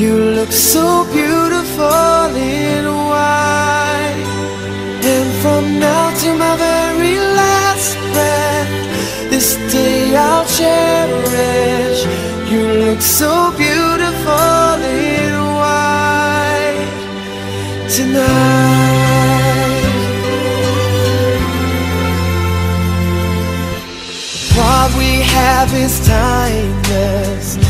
You look so beautiful in white. And from now to my very last breath, this day I'll cherish. You look so beautiful in white tonight. What we have is timeless.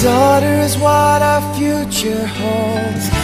daughter is what our future holds,